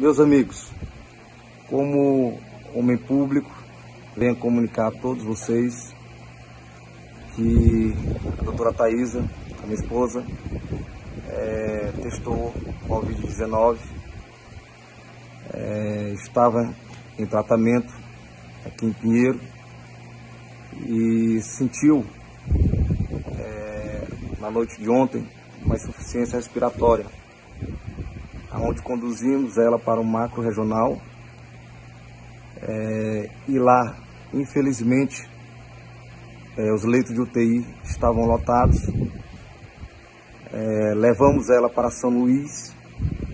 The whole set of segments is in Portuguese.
Meus amigos, como homem público, venho comunicar a todos vocês que a doutora Thaisa, a minha esposa, é, testou Covid-19, é, estava em tratamento aqui em Pinheiro e sentiu é, na noite de ontem uma insuficiência respiratória onde conduzimos ela para o macro regional. É, e lá, infelizmente, é, os leitos de UTI estavam lotados. É, levamos ela para São Luís,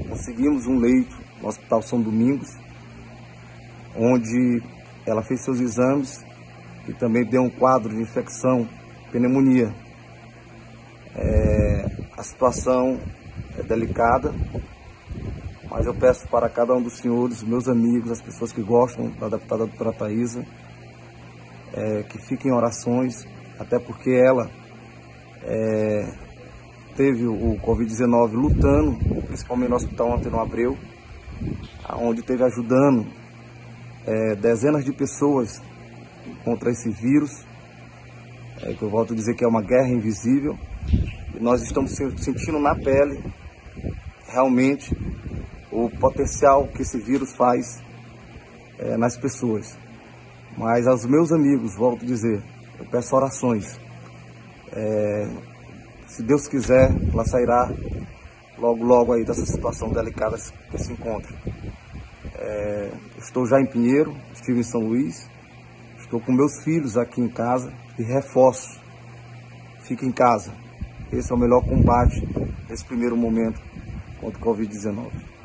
conseguimos um leito no Hospital São Domingos, onde ela fez seus exames e também deu um quadro de infecção, pneumonia. É, a situação é delicada, mas eu peço para cada um dos senhores, meus amigos, as pessoas que gostam da deputada doutora Thaisa, é, que fiquem em orações, até porque ela é, teve o Covid-19 lutando, principalmente no Hospital Antônio Abreu, onde teve ajudando é, dezenas de pessoas contra esse vírus, é, que eu volto a dizer que é uma guerra invisível, e nós estamos sentindo na pele realmente o potencial que esse vírus faz é, nas pessoas. Mas aos meus amigos, volto a dizer, eu peço orações. É, se Deus quiser, ela sairá logo, logo aí dessa situação delicada que se encontra. É, estou já em Pinheiro, estive em São Luís, estou com meus filhos aqui em casa e reforço. Fique em casa. Esse é o melhor combate nesse primeiro momento contra o Covid-19.